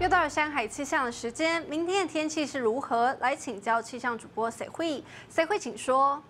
又到了山海气象的时间，明天的天气是如何？来请教气象主播谁会？谁会请说。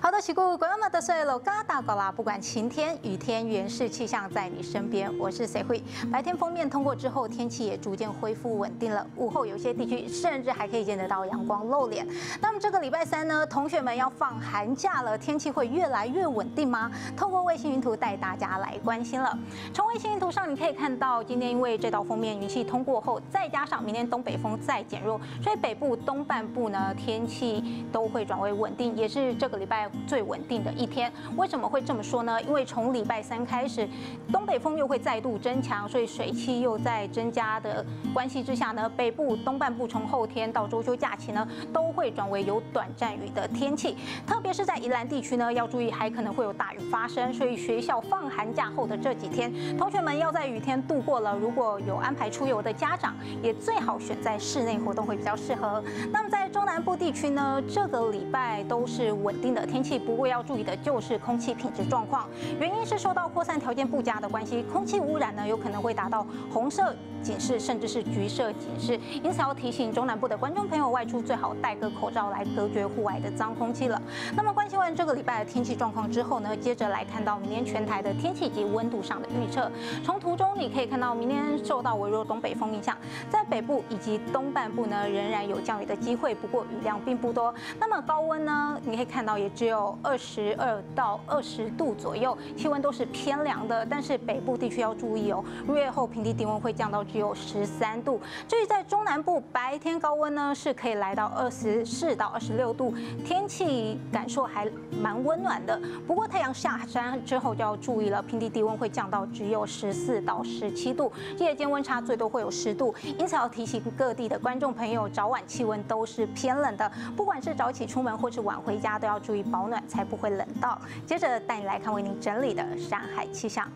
好的，喜故观众们的岁喽，嘎达嘎啦，不管晴天雨天，原氏气象在你身边。我是谁会？白天封面通过之后，天气也逐渐恢复稳定了。午后有些地区甚至还可以见得到阳光露脸。那么这个礼拜三呢，同学们要放寒假了，天气会越来越稳定吗？透过卫星云图带大家来关心了。从卫星云图上你可以看到，今天因为这道封面云系通过后，再加上明天东北风再减弱，所以北部东半部呢天气都会转为稳定，也是这个礼拜。最稳定的一天，为什么会这么说呢？因为从礼拜三开始，东北风又会再度增强，所以水汽又在增加的关系之下呢，北部东半部从后天到周休假期呢，都会转为有短暂雨的天气。特别是在宜兰地区呢，要注意还可能会有大雨发生。所以学校放寒假后的这几天，同学们要在雨天度过了。如果有安排出游的家长，也最好选在室内活动会比较适合。那么在中南部地区呢，这个礼拜都是稳定的天气。不过要注意的就是空气品质状况，原因是受到扩散条件不佳的关系，空气污染呢有可能会达到红色警示，甚至是橘色警示，因此要提醒中南部的观众朋友外出最好戴个口罩来隔绝户外的脏空气了。那么关心完这个礼拜的天气状况之后呢，接着来看到明天全台的天气及温度上的预测。从图中你可以看到，明天受到微弱东北风影响，在北部以及东半部呢仍然有降雨的机会，不过雨量并不多。那么高温呢，你可以看到也只有。有二十二到二十度左右，气温都是偏凉的。但是北部地区要注意哦，入夜后平地低温会降到只有十三度。至于在中南部，白天高温呢是可以来到二十四到二十六度，天气感受还蛮温暖的。不过太阳下山之后就要注意了，平地低温会降到只有十四到十七度，夜间温差最多会有十度。因此要提醒各地的观众朋友，早晚气温都是偏冷的，不管是早起出门或是晚回家，都要注意保。暖才不会冷到。接着带你来看为您整理的山海气象。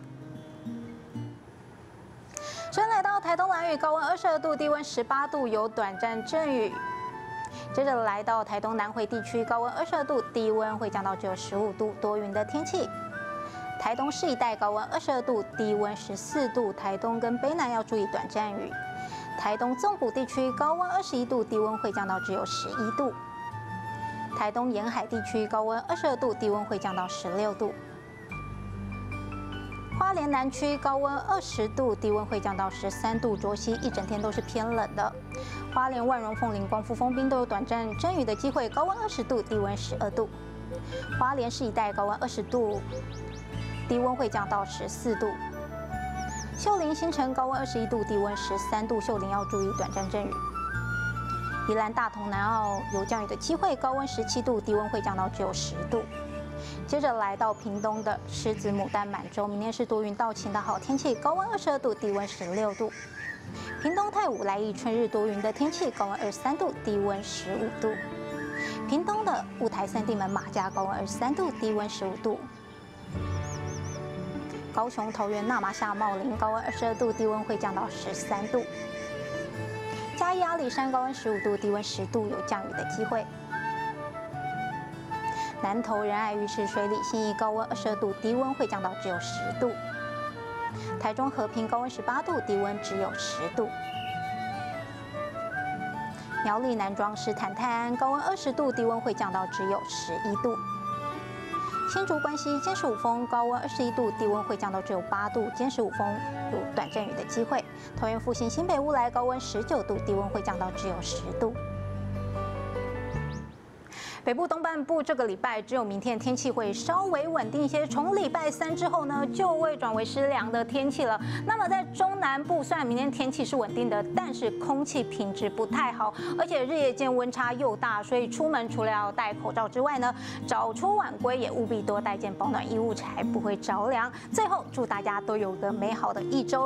先来到台东南雨，高温二十二度，低温十八度，有短暂阵雨。接着来到台东南回地区，高温二十二度，低温会降到只有十五度，多云的天气。台东市一带高温二十二度，低温十四度，台东跟北南要注意短暂雨。台东纵谷地区高温二十一度，低温会降到只有十一度。台东沿海地区高温二十二度，低温会降到十六度。花莲南区高温二十度，低温会降到十三度，卓西一整天都是偏冷的。花莲万荣、凤林、光复、丰滨都有短暂阵雨的机会，高温二十度，低温十二度。花莲市一带高温二十度，低温会降到十四度。秀林新城高温二十一度，低温十三度，秀林要注意短暂阵雨。宜兰大同南澳有降雨的机会，高温十七度，低温会降到只有十度。接着来到屏东的狮子牡丹满洲，明天是多云到晴的好天气，高温二十二度，低温十六度。屏东太武来义春日多云的天气，高温二十三度，低温十五度。屏东的雾台三地门马家高温二十三度，低温十五度。高雄桃园纳马夏茂林高温二十二度，低温会降到十三度。嘉义阿里山高温十五度，低温十度，有降雨的机会。南投仁爱浴池水里新义高温二十度，低温会降到只有十度。台中和平高温十八度，低温只有十度。苗栗南庄市坦泰安高温二十度，低温会降到只有十一度。新竹关西尖十五峰高温二十一度，低温会降到只有八度。尖十五峰有短阵雨的机会。桃园复兴新北乌来高温十九度，低温会降到只有十度。北部东半部这个礼拜只有明天天气会稍微稳定一些，从礼拜三之后呢，就会转为湿凉的天气了。那么在中南部，虽然明天天气是稳定的，但是空气品质不太好，而且日夜间温差又大，所以出门除了要戴口罩之外呢，早出晚归也务必多带件保暖衣物，才不会着凉。最后祝大家都有个美好的一周。